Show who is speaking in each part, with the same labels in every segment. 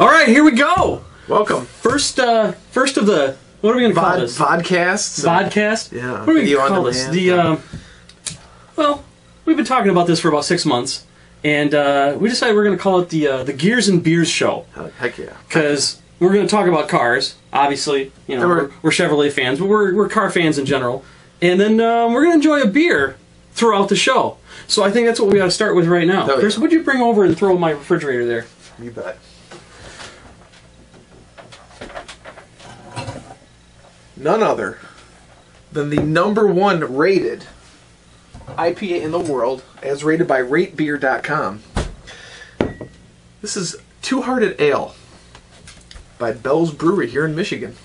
Speaker 1: All right, here we go.
Speaker 2: Welcome.
Speaker 1: First, uh, first of the what are we going to call
Speaker 2: Vod,
Speaker 1: this?
Speaker 2: vodcasts.
Speaker 1: Vodcast.
Speaker 2: Yeah,
Speaker 1: What are we
Speaker 2: video
Speaker 1: going to
Speaker 2: on
Speaker 1: call this?
Speaker 2: demand.
Speaker 1: The um, well, we've been talking about this for about six months, and uh, we decided we're going to call it the uh, the Gears and Beers Show
Speaker 2: Heck- Heck yeah.
Speaker 1: because we're going to talk about cars. Obviously, you know we're,
Speaker 2: we're-
Speaker 1: Chevrolet fans, but we're we're car fans in general, and then um, we're going to enjoy a beer throughout the show. So I think that's what we got to start with right now.
Speaker 2: Oh, yeah.
Speaker 1: Chris, would you bring over and throw in my refrigerator there?
Speaker 2: You bet. None other than the number one rated IPA in the world, as rated by RateBeer.com. This is Two Hearted Ale by Bell's Brewery here in Michigan.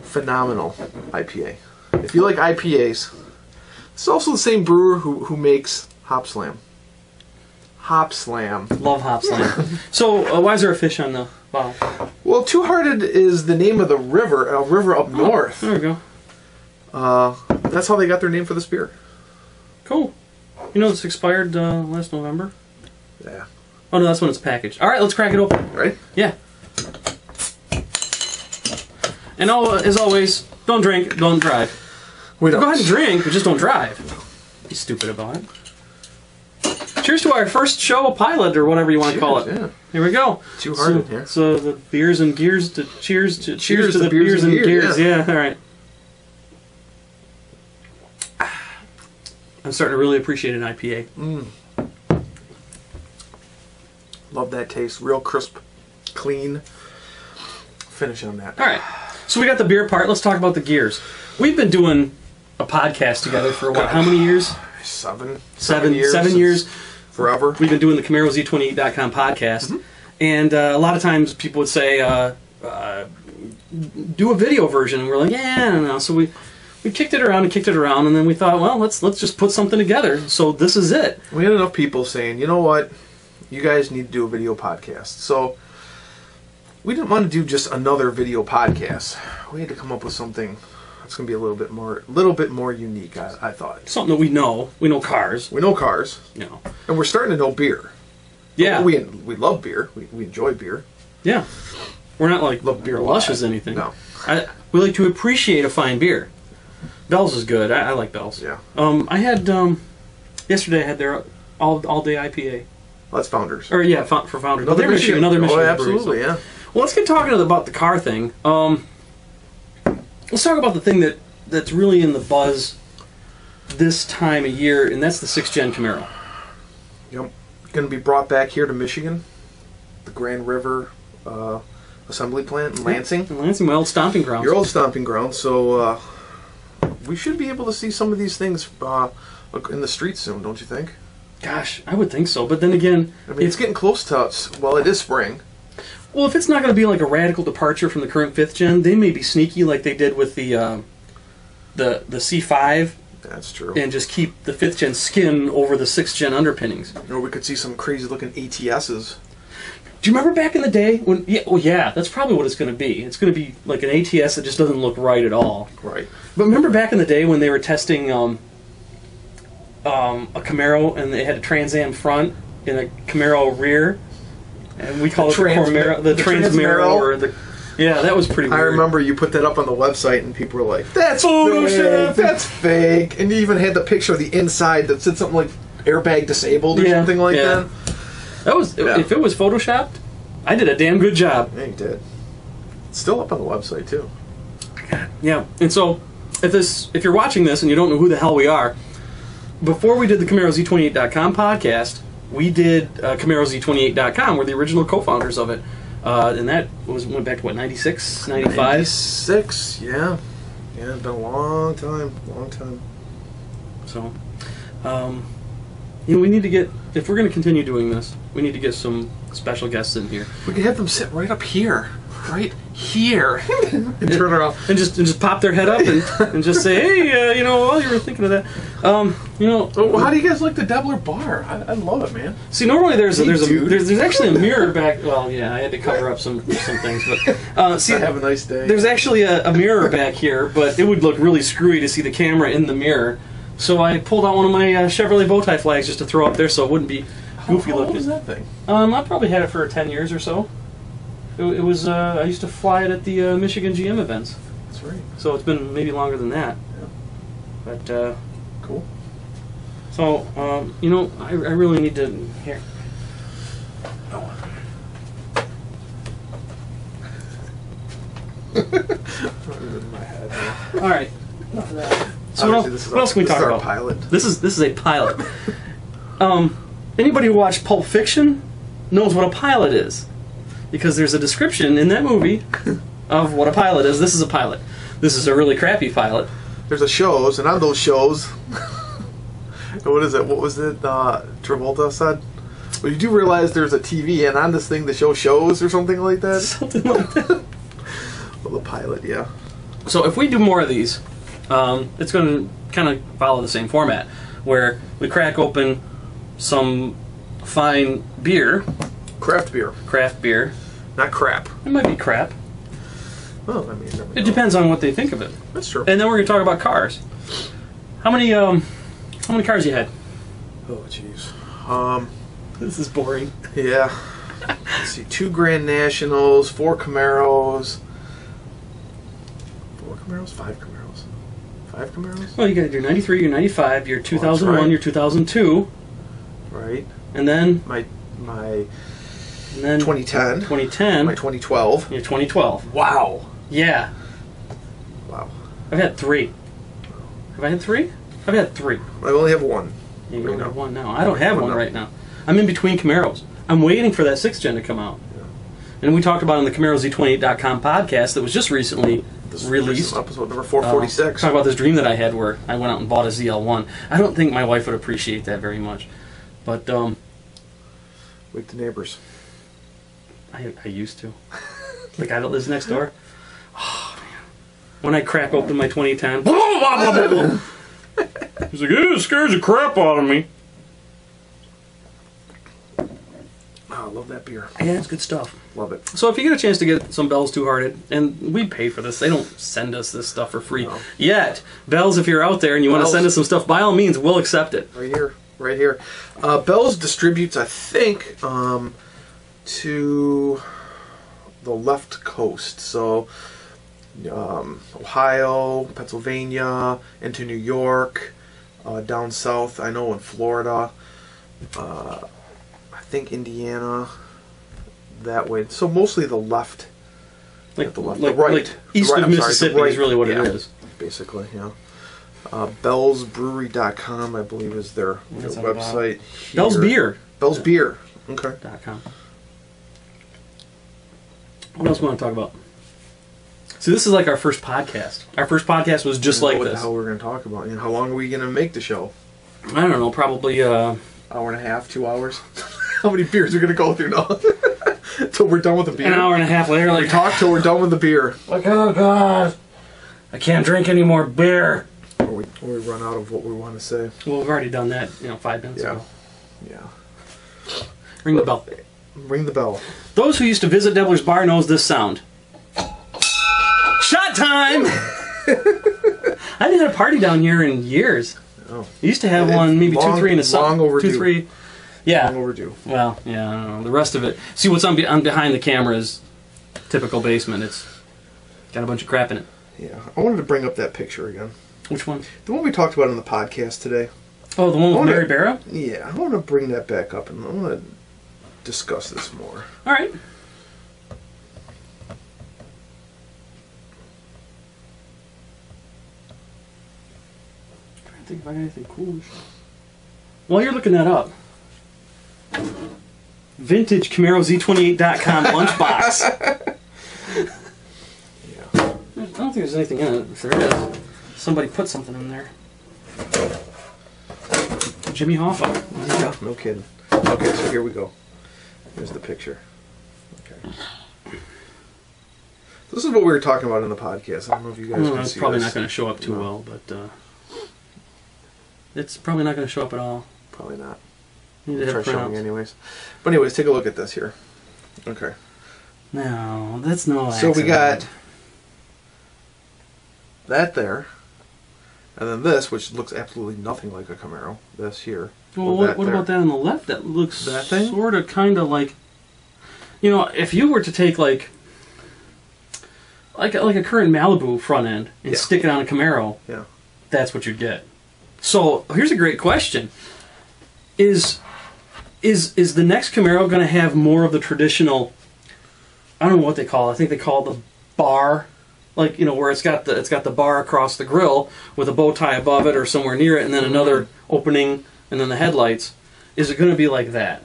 Speaker 2: Phenomenal IPA. If you like IPAs, it's also the same brewer who, who makes Hopslam. Hopslam.
Speaker 1: Love Hopslam. so uh, why is there a fish on the bottle?
Speaker 2: Well, Two Hearted is the name of the river, a river up north.
Speaker 1: There we go.
Speaker 2: Uh, that's how they got their name for this beer.
Speaker 1: Cool. You know this expired uh, last November.
Speaker 2: Yeah.
Speaker 1: Oh no, that's when it's packaged. All right, let's crack it open.
Speaker 2: Right?
Speaker 1: Yeah. And oh, as always, don't drink, don't drive.
Speaker 2: We don't.
Speaker 1: Go ahead and drink, but just don't drive. Be stupid about it. Cheers to our first show pilot, or whatever you want to call it.
Speaker 2: Cheers, yeah.
Speaker 1: Here we go.
Speaker 2: Two hearted
Speaker 1: so,
Speaker 2: here.
Speaker 1: So the beers and gears to cheers to cheers,
Speaker 2: Cheers
Speaker 1: to the
Speaker 2: beers
Speaker 1: beers
Speaker 2: and gears,
Speaker 1: gears. Yeah. all right. I'm starting to really appreciate an IPA. Mm.
Speaker 2: Love that taste. Real crisp, clean finish on that.
Speaker 1: All right. So we got the beer part. Let's talk about the gears. We've been doing a podcast together for what? How many years?
Speaker 2: Seven.
Speaker 1: Seven.
Speaker 2: years.
Speaker 1: Seven years.
Speaker 2: Forever.
Speaker 1: We've been doing the CamaroZ28.com podcast, and uh, a lot of times people would say, uh, uh, "Do a video version," and we're like, "Yeah, I don't know." So we we kicked it around and kicked it around, and then we thought, "Well, let's let's just put something together." So this is it.
Speaker 2: We had enough people saying, you know what? You guys need to do a video podcast. So we didn't want to do just another video podcast. We had to come up with something that's going to be a little bit more, little bit more unique. I, I thought.
Speaker 1: Something that we know. We know cars.
Speaker 2: We know cars,
Speaker 1: You know.
Speaker 2: and we're starting to know beer.
Speaker 1: Yeah.
Speaker 2: We we love beer. We, we enjoy beer.
Speaker 1: yeah. We're not like
Speaker 2: Love beer
Speaker 1: lush as anything.
Speaker 2: No.
Speaker 1: I, we like to appreciate a fine beer. Bell's is good. I, I like Bell's.
Speaker 2: Yeah.
Speaker 1: Um, I had um, yesterday. I had their all all day IPA.
Speaker 2: Well, that's Founders.
Speaker 1: Or yeah, for Founders. but they're Michigan, another Michigan.
Speaker 2: Oh,
Speaker 1: brewery,
Speaker 2: absolutely,
Speaker 1: so-
Speaker 2: yeah.
Speaker 1: Well, let's get talking about the car thing. Um, let's talk about the thing that that's really in the buzz this time of year, and that's the sixth gen Camaro.
Speaker 2: Yep. Going to be brought back here to Michigan, the Grand River uh, Assembly Plant in Lansing,
Speaker 1: In Lansing, my old stomping grounds.
Speaker 2: your old stomping ground. So uh, we should be able to see some of these things uh, in the streets soon, don't you think?
Speaker 1: Gosh, I would think so. But then again,
Speaker 2: I mean, it's
Speaker 1: if,
Speaker 2: getting close to us. Well, it is spring.
Speaker 1: Well, if it's not going to be like a radical departure from the current fifth gen, they may be sneaky like they did with the um, the the C5
Speaker 2: That's true.
Speaker 1: and just keep the fifth gen skin over the sixth gen underpinnings.
Speaker 2: or we could see some crazy looking ATSs.
Speaker 1: Do you remember back in the day when? Yeah, well, yeah, that's probably what it's going to be. It's going to be like an ATS that just doesn't look right at all.
Speaker 2: Right.
Speaker 1: But remember back in the day when they were testing um, um, a Camaro and they had a Trans Am front and a Camaro rear, and we call
Speaker 2: The
Speaker 1: it the
Speaker 2: Trans-
Speaker 1: Camaro, the,
Speaker 2: the
Speaker 1: Transmaro,
Speaker 2: Transmaro?
Speaker 1: or the yeah, that was pretty.
Speaker 2: I remember you put that up on the website, and people were like, "That's oh,
Speaker 1: Photoshop.
Speaker 2: fake. That's fake." And you even had the picture of the inside that said something like "airbag disabled" or
Speaker 1: Yeah,
Speaker 2: something like
Speaker 1: yeah.
Speaker 2: that.
Speaker 1: That was
Speaker 2: Yeah.
Speaker 1: if it was photoshopped, I did a damn good job.
Speaker 2: Yeah, you did. It's still up on the website too.
Speaker 1: Yeah, and so if this if you're watching this and you don't know who the hell we are, before we did the CamaroZ28.com podcast, we did uh, CamaroZ28.com. We're the original co-founders of it, uh, and that was went back to what 96, 95?
Speaker 2: Six. Yeah. Yeah, it's been a long time. Long time.
Speaker 1: So, um, you know, we need to get if we're going to continue doing this, we need to get some special guests in here
Speaker 2: We could have them sit right up here, right here, and turn around.
Speaker 1: and just and just pop their head up and, and just say, hey, uh, you know, while you were thinking of that, um, you know,
Speaker 2: Oh, how do you guys like the Debler bar? I, I love it, man.
Speaker 1: See, normally there's a, there's a there's, there's actually a mirror back. Well, yeah, I had to cover up some some things, but uh, see,
Speaker 2: have a nice day.
Speaker 1: there's actually a, a mirror back here, but it would look really screwy to see the camera in the mirror. So I pulled out one of my uh, Chevrolet bow tie flags just to throw up there, so it wouldn't be
Speaker 2: how,
Speaker 1: goofy
Speaker 2: how old
Speaker 1: looking.
Speaker 2: is that thing?
Speaker 1: Um, I probably had it for ten years or so. It, it was. Uh, I used to fly it at the uh, Michigan GM events,
Speaker 2: That's right.
Speaker 1: so it's been maybe longer than that.
Speaker 2: Yeah.
Speaker 1: But uh,
Speaker 2: Cool.
Speaker 1: So um, you know, I, I really need to here.
Speaker 2: in my head.
Speaker 1: All right. Enough of that. So what,
Speaker 2: Obviously,
Speaker 1: else,
Speaker 2: is
Speaker 1: what
Speaker 2: our-
Speaker 1: else can we
Speaker 2: this
Speaker 1: talk
Speaker 2: is our
Speaker 1: about?
Speaker 2: pilot.
Speaker 1: This is this is a pilot. um, anybody who watched Pulp Fiction knows what a pilot is, because there's a description in that movie of what a pilot is. This is a pilot. This is a really crappy pilot.
Speaker 2: There's a shows, and on those shows, what is it? What was it? Uh, Travolta said. Well, you do realize there's a TV, and on this thing, the show shows or something like that.
Speaker 1: Something like that.
Speaker 2: Well, the pilot, yeah.
Speaker 1: So if we do more of these, um, it's going to kind of follow the same format, where we crack open some fine beer,
Speaker 2: Craft beer,
Speaker 1: craft beer.
Speaker 2: not crap.
Speaker 1: It might be crap.
Speaker 2: Oh, I mean,
Speaker 1: It
Speaker 2: know.
Speaker 1: depends on what they think of it.
Speaker 2: That's true.
Speaker 1: And then we're going to talk about cars. How many um, how many cars you had?
Speaker 2: oh, jeez. Um,
Speaker 1: This is boring.
Speaker 2: yeah. Let's see, two Grand Nationals, four Camaros. Four Camaros, five Camaros, five Camaros,
Speaker 1: Well, you got your 93, your 95, your 2001,
Speaker 2: right.
Speaker 1: your 2002,
Speaker 2: right?
Speaker 1: and then
Speaker 2: My my
Speaker 1: and then
Speaker 2: 2010,
Speaker 1: 2010,
Speaker 2: my 2012.
Speaker 1: your 2012.
Speaker 2: Wow.
Speaker 1: Yeah,
Speaker 2: Wow.
Speaker 1: I've had three. Have I had three? I've had three.
Speaker 2: I only have one.
Speaker 1: You
Speaker 2: Right
Speaker 1: only have one now. I don't have
Speaker 2: One
Speaker 1: one right now. I'm in between Camaros. I'm waiting for that sixth gen to come out. And we talked about on the CamaroZ28.com podcast that was just recently
Speaker 2: This
Speaker 1: released.
Speaker 2: is episode number
Speaker 1: Uh,
Speaker 2: 446.
Speaker 1: talk about this dream that I had where I went out and bought a ZL1. I don't think my wife would appreciate that very much, but um,
Speaker 2: Wake the neighbors.
Speaker 1: I, I used to. the guy that lives next door. Oh man! When I crack open my 2010, he's like, "It scares the crap out of me."
Speaker 2: Oh, I love that beer.
Speaker 1: Yeah, it's good stuff.
Speaker 2: Love it.
Speaker 1: So if you get a chance to get some Bell's Two Hearted, and we pay for this, they don't send us this stuff for free
Speaker 2: No.
Speaker 1: yet. Bells, if you're out there and you want to send us some stuff, by all means, we'll accept it.
Speaker 2: Right here. Right here. Uh, Bell's distributes, I think, um, to the left coast. So, um, Ohio, Pennsylvania, into New York, uh, down south, I know in Florida, uh, I think Indiana, that way. So mostly the left,
Speaker 1: Like
Speaker 2: the left,
Speaker 1: like,
Speaker 2: the right.
Speaker 1: like
Speaker 2: The
Speaker 1: east
Speaker 2: right,
Speaker 1: of
Speaker 2: I'm sorry,
Speaker 1: Mississippi
Speaker 2: right,
Speaker 1: is really what
Speaker 2: yeah.
Speaker 1: it is.
Speaker 2: basically, yeah. Uh, BellsBrewery.com, I believe, is their, their
Speaker 1: What's that
Speaker 2: website.
Speaker 1: Bell's
Speaker 2: here.
Speaker 1: Beer.
Speaker 2: Bell's Beer. Okay.
Speaker 1: dot com. What else we want to talk about? See, this is like our first podcast. Our first podcast was just like
Speaker 2: what
Speaker 1: this.
Speaker 2: the hell we're going to talk about. And how long are we going to make the show?
Speaker 1: I don't know, probably. Uh,
Speaker 2: Hour and a half, two hours? how many beers are going to go through now? till we're done with the beer.
Speaker 1: an hour and a half later,
Speaker 2: We talk till we're done with the beer.
Speaker 1: like, oh god, I can't drink any more beer.
Speaker 2: Or we, or we run out of what we want to say.
Speaker 1: Well, we've already done that, you know, five minutes
Speaker 2: Yeah.
Speaker 1: ago.
Speaker 2: Yeah.
Speaker 1: Ring the bell.
Speaker 2: Ring the bell.
Speaker 1: Those who used to visit Debler's Bar knows this sound. Time! I haven't had a party down here in years.
Speaker 2: Oh.
Speaker 1: I used to have
Speaker 2: It's
Speaker 1: one, maybe
Speaker 2: long-
Speaker 1: two, three in a summer.
Speaker 2: long overdue.
Speaker 1: Two, three. Yeah.
Speaker 2: Long overdue.
Speaker 1: Well, yeah, I don't know. The rest of it. See, what's on, be- on behind the camera is typical basement. It's got a bunch of crap in it.
Speaker 2: Yeah. I wanted to bring up that picture again.
Speaker 1: Which one?
Speaker 2: The one we talked about on the podcast today.
Speaker 1: Oh, the one with
Speaker 2: no.
Speaker 1: Mary Barra?
Speaker 2: Yeah, I want to bring that back up and I want to discuss this more.
Speaker 1: All right. Think if I got anything cool. While you're looking that up, vintage Camaro Z28.com lunchbox.
Speaker 2: Yeah.
Speaker 1: I don't think there's anything in it. If there is, somebody put something in there. Jimmy Hoffa.
Speaker 2: Yeah, no kidding. Okay, so here we go. Here's the picture. Okay. This is what we were talking about in the podcast. I don't know if you guys
Speaker 1: Well,
Speaker 2: can
Speaker 1: it's probably
Speaker 2: this.
Speaker 1: not going to show up too
Speaker 2: No.
Speaker 1: well, but uh, it's probably not going to show up at all.
Speaker 2: Probably not.
Speaker 1: You need to
Speaker 2: Try
Speaker 1: have
Speaker 2: showing anyways. But anyways, take a look at this here. Okay.
Speaker 1: No, that's no.
Speaker 2: So we got that there, and then this, which looks absolutely nothing like a Camaro. This here.
Speaker 1: Well, what, what about that on the left? That looks
Speaker 2: That thing?
Speaker 1: sort of, kind of like. you know, if you were to take like like a, like a current Malibu front end and
Speaker 2: Yeah.
Speaker 1: stick it on a Camaro,
Speaker 2: Yeah.
Speaker 1: that's what you'd get. So here's a great question: Is is is the next Camaro going to have more of the traditional? I don't know what they call. it. I think they call it the bar, like you know where it's got the it's got the bar across the grill with a bow tie above it or somewhere near it, and then mm-hmm. another opening, and then the headlights. Is it going to be like that?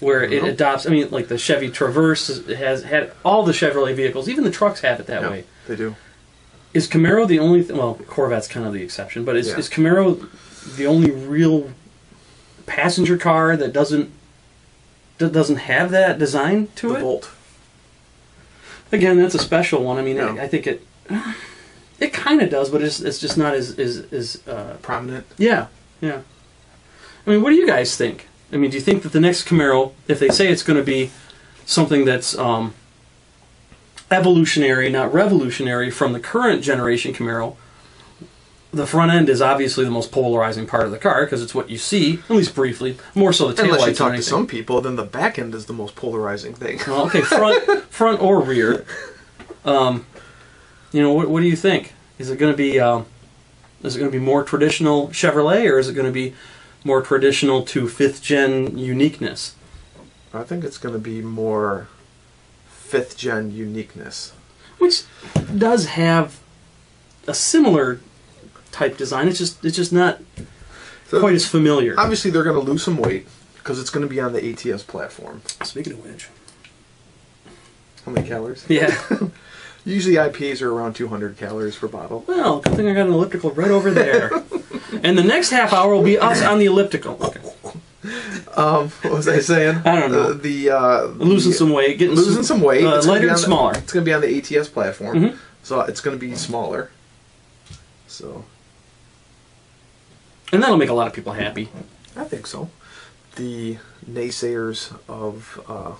Speaker 1: Where it
Speaker 2: No.
Speaker 1: adopts, I mean, like the Chevy Traverse has had all the Chevrolet vehicles, even the trucks have it that
Speaker 2: Yeah,
Speaker 1: way.
Speaker 2: They do.
Speaker 1: Is Camaro the only? Th- well, Corvette's kind of the exception, but is,
Speaker 2: Yeah.
Speaker 1: is Camaro the only real passenger car that doesn't that doesn't have that design to
Speaker 2: The
Speaker 1: it?
Speaker 2: Volt.
Speaker 1: Again, that's a special one. I mean,
Speaker 2: Yeah.
Speaker 1: I, I think it it kind of does, but it's it's just not as as, as uh,
Speaker 2: Prominent.
Speaker 1: yeah yeah. I mean, what do you guys think? I mean, do you think that the next Camaro, if they say it's going to be something that's um, evolutionary, not revolutionary, from the current generation Camaro, the front end is obviously the most polarizing part of the car because it's what you see, at least briefly, more so the taillights
Speaker 2: Unless you talk to some people, then the back end is the most polarizing thing.
Speaker 1: Well, okay, front, front or rear. Um, you know, what, what do you think? Is it going to be um, is it going to be more traditional Chevrolet, or is it going to be more traditional to fifth gen uniqueness?
Speaker 2: I think it's going to be more fifth gen uniqueness.
Speaker 1: Which does have a similar type design. It's just it's just not
Speaker 2: So
Speaker 1: quite as familiar.
Speaker 2: obviously, they're going to lose some weight because it's going to be on the ATS platform.
Speaker 1: Speaking of which,
Speaker 2: How many calories?
Speaker 1: yeah.
Speaker 2: Usually, IPAs are around 200 calories per bottle.
Speaker 1: Well, good thing I got an elliptical right over there. and the next half hour will be us on the elliptical. Okay.
Speaker 2: Um, what was I saying?
Speaker 1: I don't know.
Speaker 2: Uh, the uh,
Speaker 1: Losing
Speaker 2: the-
Speaker 1: some weight, getting
Speaker 2: losing some weight.
Speaker 1: uh,
Speaker 2: It's gonna
Speaker 1: lighter
Speaker 2: be on
Speaker 1: and
Speaker 2: the-
Speaker 1: smaller.
Speaker 2: It's going to be on the ATS platform,
Speaker 1: Mhm.
Speaker 2: so it's going to be smaller. So
Speaker 1: And that'll make a lot of people happy.
Speaker 2: I think so. The naysayers of uh,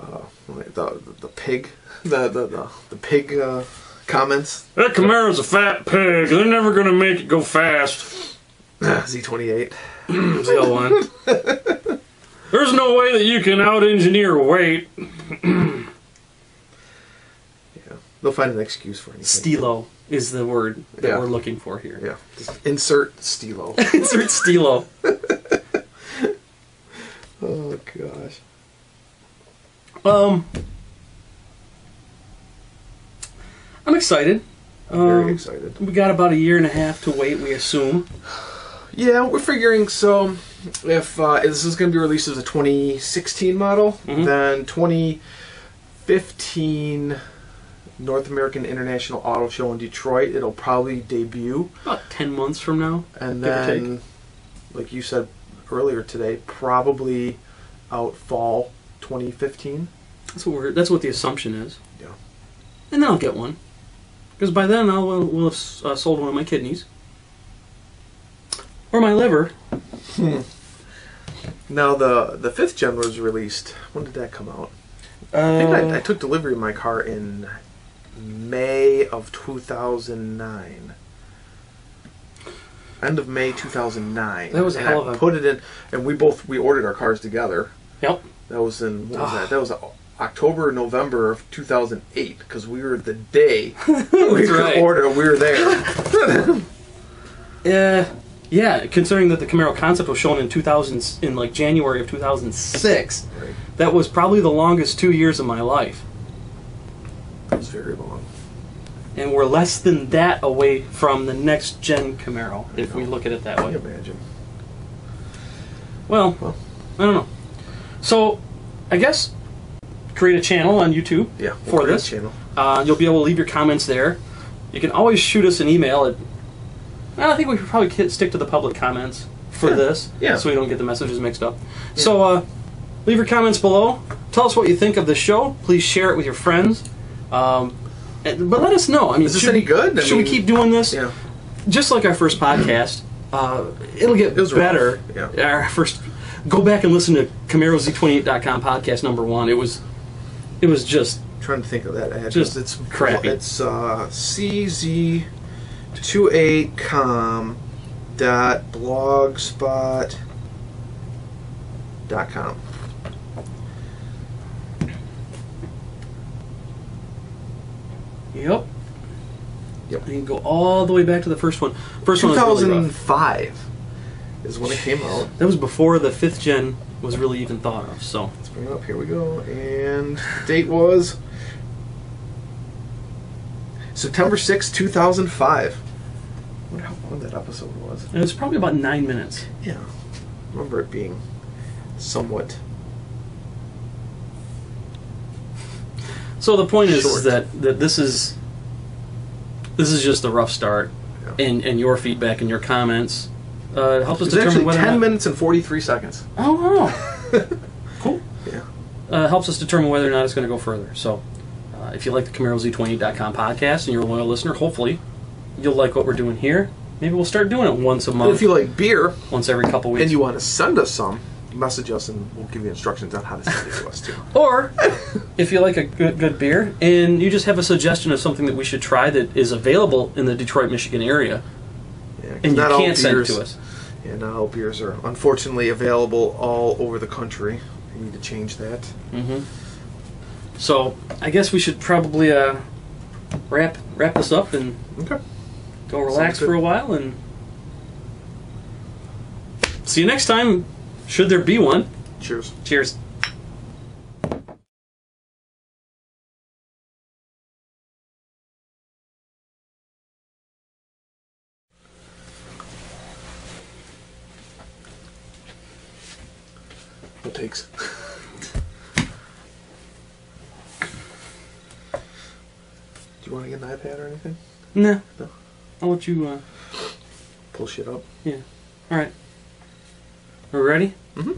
Speaker 2: uh, the the pig, the the the, the pig uh, comments.
Speaker 1: That Camaro's a fat pig. They're never going to make it go fast.
Speaker 2: Z twenty eight.
Speaker 1: Was the other one. There's no way that you can out engineer weight.
Speaker 2: Yeah, they'll find an excuse for anything.
Speaker 1: Stilo is the word that
Speaker 2: Yeah.
Speaker 1: we're looking for here.
Speaker 2: Yeah, just insert stilo.
Speaker 1: Insert stilo.
Speaker 2: oh gosh.
Speaker 1: Um, I'm excited.
Speaker 2: I'm very
Speaker 1: Um,
Speaker 2: excited.
Speaker 1: We got about a year and a half to wait, we assume.
Speaker 2: Yeah, we're figuring so if uh, this is going to be released as a 2016 model,
Speaker 1: Mhm.
Speaker 2: then 2015 North American International Auto Show in Detroit, it'll probably debut,
Speaker 1: About 10 months from now.
Speaker 2: and then, like you said earlier today, probably out fall 2015.
Speaker 1: That's what we're. That's what the assumption is.
Speaker 2: Yeah.
Speaker 1: And then I'll get one, because by then I'll will will have uh, sold one of my kidneys, or my liver.
Speaker 2: Now the the fifth gen was released. When did that come out? I
Speaker 1: Uh,
Speaker 2: think I, I took delivery of my car in May of 2009. End of May 2009.
Speaker 1: That was a
Speaker 2: and
Speaker 1: hell
Speaker 2: I
Speaker 1: of a-
Speaker 2: put it in, and we both we ordered our cars together.
Speaker 1: Yep.
Speaker 2: That was in what was
Speaker 1: Ah.
Speaker 2: that? That was October, November of 2008 because we were the day we could
Speaker 1: right.
Speaker 2: order. We were there.
Speaker 1: Uh, yeah, considering that the Camaro concept was shown in 2000 in like January of 2006,
Speaker 2: right.
Speaker 1: that was probably the longest two years of my life,
Speaker 2: It was very long.
Speaker 1: and we're less than that away from the next gen Camaro, if we look at it that way.
Speaker 2: imagine?
Speaker 1: Well,
Speaker 2: Well.
Speaker 1: I don't know. So, I guess create a channel on YouTube
Speaker 2: Yeah.
Speaker 1: for
Speaker 2: we'll on
Speaker 1: this.
Speaker 2: channel.
Speaker 1: Uh, you'll be able to leave your comments there. You can always shoot us an email at. Well, I think we should probably stick to the public comments for this,
Speaker 2: Yeah.
Speaker 1: so we don't get the messages mixed up. So, uh, leave your comments below. Tell us what you think of the show. Please share it with your friends. Um, and- but let us know. I mean,
Speaker 2: Is this
Speaker 1: should
Speaker 2: any
Speaker 1: we-
Speaker 2: good? I
Speaker 1: should we
Speaker 2: mean,
Speaker 1: keep doing this?
Speaker 2: Yeah.
Speaker 1: Just like our first podcast, uh, it'll get
Speaker 2: It was rough.
Speaker 1: better.
Speaker 2: Yeah.
Speaker 1: Our first, go back and listen to CamaroZ28.com podcast number one. It was, it was just
Speaker 2: trying to think of that address.
Speaker 1: Just
Speaker 2: it's
Speaker 1: crappy.
Speaker 2: It's uh, to eight com dot blogspot dot com.
Speaker 1: Yep.
Speaker 2: Yep.
Speaker 1: You can go all the way back to the first one. First 2005 really
Speaker 2: is when it came out.
Speaker 1: That was before the fifth gen was really even thought of. So
Speaker 2: let's bring it up. Here we go. And date was September 6, 2005. I wonder how long that episode was.
Speaker 1: it was probably about nine minutes.
Speaker 2: Yeah. I remember it being somewhat.
Speaker 1: So the point is, is that that this is this is just a rough start,
Speaker 2: Yeah.
Speaker 1: and and your feedback and your comments uh, help us determine whether
Speaker 2: 10
Speaker 1: or not,
Speaker 2: minutes and 43 seconds.
Speaker 1: Oh wow, cool.
Speaker 2: Yeah.
Speaker 1: Uh, helps us determine whether or not it's going to go further. So, uh, if you like the CamaroZ28.com podcast and you're a loyal listener, hopefully you'll like what we're doing here. Maybe we'll start doing it once a month,
Speaker 2: if you like beer
Speaker 1: once every couple weeks.
Speaker 2: and you want to send us some, message us and we'll give you instructions on how to send it to us too.
Speaker 1: Or if you like a good, good beer and you just have a suggestion of something that we should try that is available in the Detroit, Michigan area,
Speaker 2: Yeah, 'cause
Speaker 1: and you
Speaker 2: not all
Speaker 1: can't send it
Speaker 2: beers-
Speaker 1: to us.
Speaker 2: Yeah, not all beers are unfortunately available all over the country. We need to change that.
Speaker 1: hmm So I guess we should probably uh, wrap wrap this up and
Speaker 2: Okay.
Speaker 1: go relax for a while and see you next time. Should there be one?
Speaker 2: Cheers.
Speaker 1: Cheers.
Speaker 2: No takes. Do you want to get an iPad or anything?
Speaker 1: Nah.
Speaker 2: No.
Speaker 1: I'll let you. Uh,
Speaker 2: Pull shit up.
Speaker 1: yeah. All right. Are we ready?
Speaker 2: Mm-hmm.